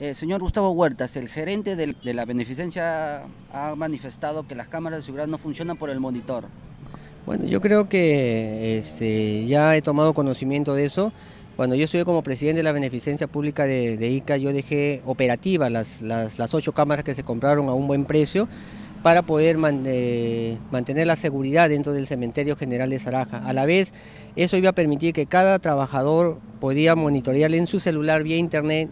Eh, señor Gustavo Huertas, el gerente de, la beneficencia ha manifestado que las cámaras de seguridad no funcionan por el monitor. Bueno, yo creo que este, ya he tomado conocimiento de eso. Cuando yo estuve como presidente de la beneficencia pública de, ICA, yo dejé operativas las, ocho cámaras que se compraron a un buen precio para poder eh, mantener la seguridad dentro del cementerio general de Zaraja. A la vez, eso iba a permitir que cada trabajador podía monitorear en su celular vía internet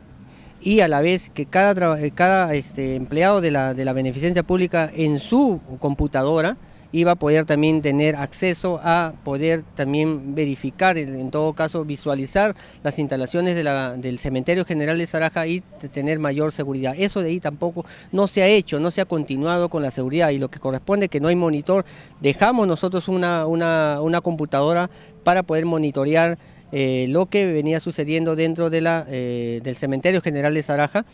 y a la vez que cada, eh, cada este, empleado de la, de la beneficencia pública en su computadora iba a poder también tener acceso a poder también verificar, en todo caso visualizar las instalaciones del cementerio general de Zaraja y tener mayor seguridad. Eso de ahí tampoco no se ha hecho, no se ha continuado con la seguridad y lo que corresponde que no hay monitor, dejamos nosotros una, una, computadora para poder monitorear eh, lo que venía sucediendo dentro de la, eh, del cementerio general de Zaraja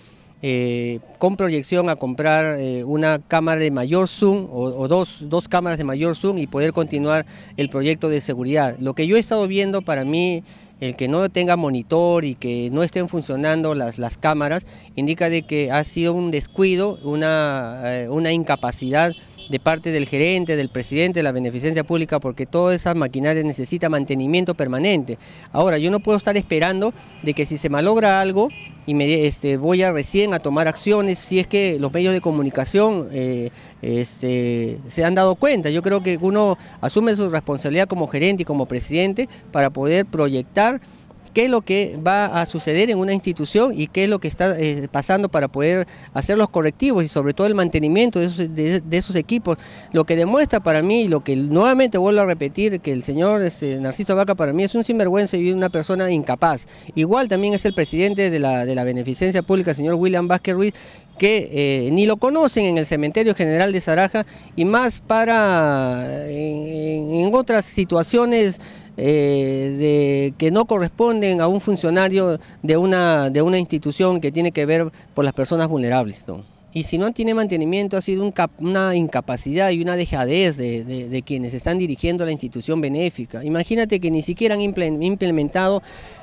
eh, con proyección a comprar una cámara de mayor zoom o, dos, dos, cámaras de mayor zoom y poder continuar el proyecto de seguridad. Lo que yo he estado viendo para mí, el que no tenga monitor y que no estén funcionando las, las cámaras, indica de que ha sido un descuido, una, una incapacidad de parte del gerente, del presidente de la beneficencia pública, porque toda esa maquinaria necesita mantenimiento permanente. Ahora, yo no puedo estar esperando de que si se malogra algo, y me, este, voy a recién a tomar acciones si es que los medios de comunicación eh, este, se han dado cuenta. Yo creo que uno asume su responsabilidad como gerente y como presidente para poder proyectar qué es lo que va a suceder en una institución y qué es lo que está eh, pasando para poder hacer los correctivos y sobre todo el mantenimiento de esos, equipos. Lo que demuestra para mí, lo que nuevamente vuelvo a repetir, que el señor este, Narciso Vaca para mí es un sinvergüenza y una persona incapaz. Igual también es el presidente de la, de la Beneficencia Pública, el señor William Vázquez Ruiz, que eh, ni lo conocen en el Cementerio General de Zaraja y más para en otras situaciones eh, de, que no corresponden a un funcionario de una, de una institución que tiene que ver por las personas vulnerables. Y si no tiene mantenimiento, ha sido una incapacidad y una dejadez de, quienes están dirigiendo la institución benéfica. Imagínate que ni siquiera han implementado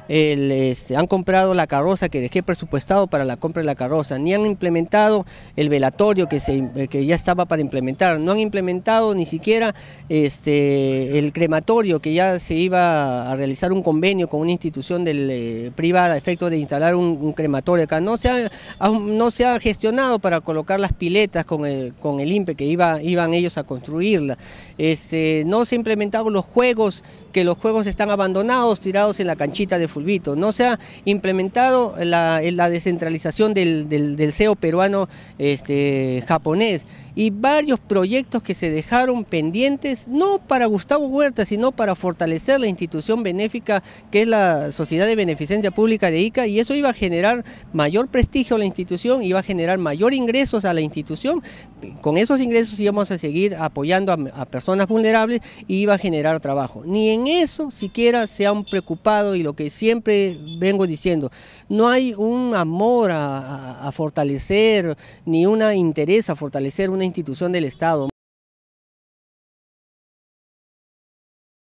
este, han comprado la carroza que dejé presupuestado para la compra de la carroza, ni han implementado el velatorio que, se, que ya estaba para implementar, no han implementado ni siquiera este, el crematorio que ya se iba a realizar un convenio con una institución del, eh, privada a efecto de instalar un, crematorio acá, no se, ha, no se ha gestionado para colocar las piletas con el, con el INPE que iba, iban ellos a construirla, este, no se han implementado los juegos, que los juegos están abandonados, tirados en la canchita de fútbol no se ha implementado la, descentralización del, del, CEO peruano este, japonés. Y varios proyectos que se dejaron pendientes, no para Gustavo Huerta, sino para fortalecer la institución benéfica que es la Sociedad de Beneficencia Pública de ICA y eso iba a generar mayor prestigio a la institución, iba a generar mayor ingresos a la institución, con esos ingresos íbamos a seguir apoyando a, personas vulnerables y iba a generar trabajo. Ni en eso siquiera se han preocupado y lo que siempre vengo diciendo, no hay un amor a, fortalecer ni un interés a fortalecer una institución del Estado.